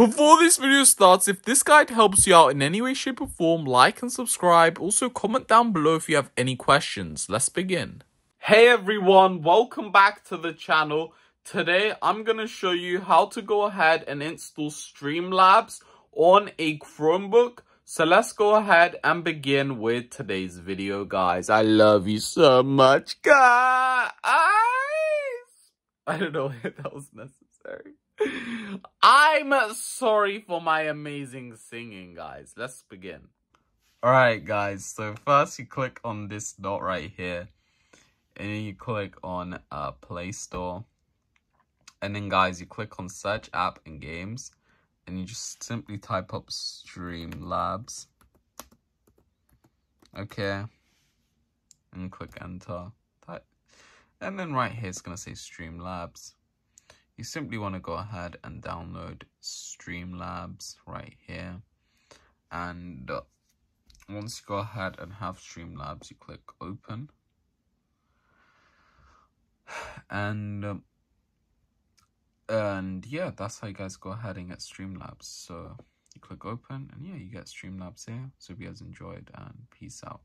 Before this video starts, if this guide helps you out in any way, shape or form, like and subscribe. Also comment down below if you have any questions. Let's begin. Hey everyone, welcome back to the channel. Today I'm going to show you how to go ahead and install Streamlabs on a Chromebook. So let's go ahead and begin with today's video, guys. I love you so much, guys. I don't know if that was necessary. I'm sorry for my amazing singing, guys. Let's begin. Alright, guys. So first you click on this dot right here. And then you click on uh, Play Store. And then, guys, you click on Search App and Games. And you just simply type up Streamlabs. Okay. And click Enter. Type. And then right here, it's going to say Streamlabs you simply want to go ahead and download Streamlabs right here. And uh, once you go ahead and have Streamlabs, you click open. And um, and yeah, that's how you guys go ahead and get Streamlabs. So you click open and yeah, you get Streamlabs here. So if you guys enjoyed and peace out.